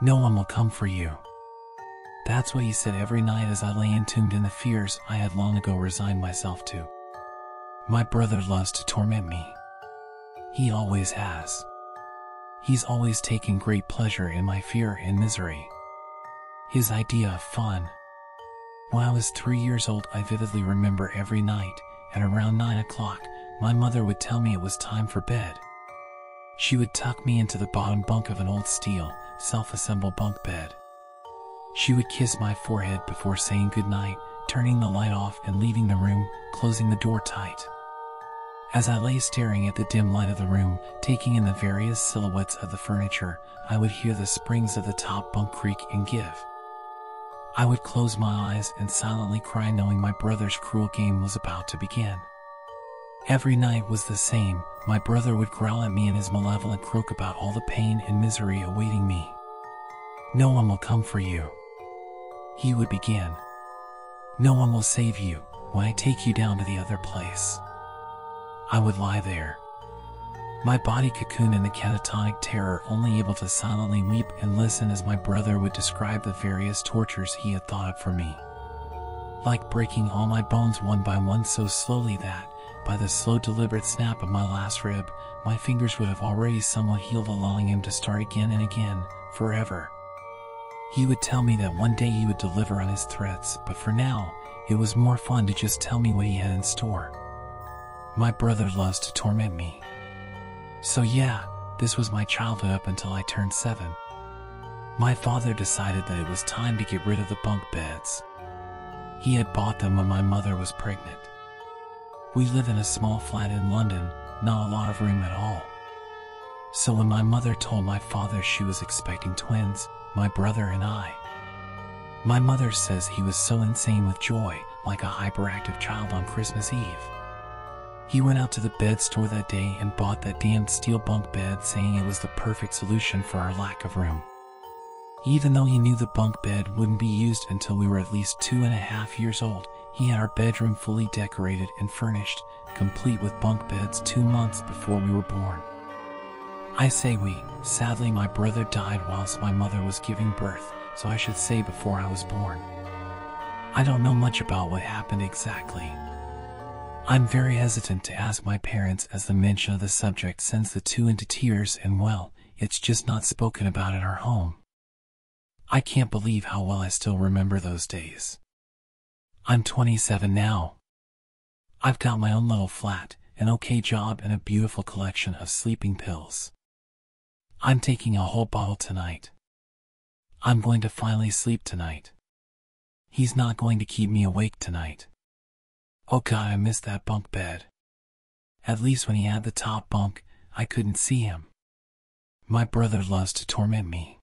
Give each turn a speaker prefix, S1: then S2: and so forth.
S1: No one will come for you. That's what he said every night as I lay entombed in the fears I had long ago resigned myself to. My brother loves to torment me. He always has. He's always taken great pleasure in my fear and misery. His idea of fun. When I was three years old, I vividly remember every night, at around nine o'clock, my mother would tell me it was time for bed. She would tuck me into the bottom bunk of an old steel, self-assembled bunk bed. She would kiss my forehead before saying goodnight, turning the light off and leaving the room, closing the door tight. As I lay staring at the dim light of the room, taking in the various silhouettes of the furniture, I would hear the springs of the top bunk creak and give. I would close my eyes and silently cry knowing my brother's cruel game was about to begin. Every night was the same. My brother would growl at me in his malevolent croak about all the pain and misery awaiting me. No one will come for you. He would begin. No one will save you when I take you down to the other place. I would lie there. My body cocooned in the catatonic terror, only able to silently weep and listen as my brother would describe the various tortures he had thought of for me. Like breaking all my bones one by one so slowly that, by the slow deliberate snap of my last rib, my fingers would have already somewhat healed allowing him to start again and again, forever. He would tell me that one day he would deliver on his threats, but for now, it was more fun to just tell me what he had in store. My brother loves to torment me. So yeah, this was my childhood up until I turned seven. My father decided that it was time to get rid of the bunk beds. He had bought them when my mother was pregnant. We live in a small flat in London, not a lot of room at all. So when my mother told my father she was expecting twins, my brother and I, my mother says he was so insane with joy, like a hyperactive child on Christmas Eve. He went out to the bed store that day and bought that damned steel bunk bed saying it was the perfect solution for our lack of room. Even though he knew the bunk bed wouldn't be used until we were at least two and a half years old, he had our bedroom fully decorated and furnished, complete with bunk beds two months before we were born. I say we, sadly my brother died whilst my mother was giving birth, so I should say before I was born. I don't know much about what happened exactly. I'm very hesitant to ask my parents as the mention of the subject sends the two into tears and well, it's just not spoken about in our home. I can't believe how well I still remember those days. I'm 27 now. I've got my own little flat, an okay job, and a beautiful collection of sleeping pills. I'm taking a whole bottle tonight. I'm going to finally sleep tonight. He's not going to keep me awake tonight. Oh god, I missed that bunk bed. At least when he had the top bunk, I couldn't see him. My brother loves to torment me.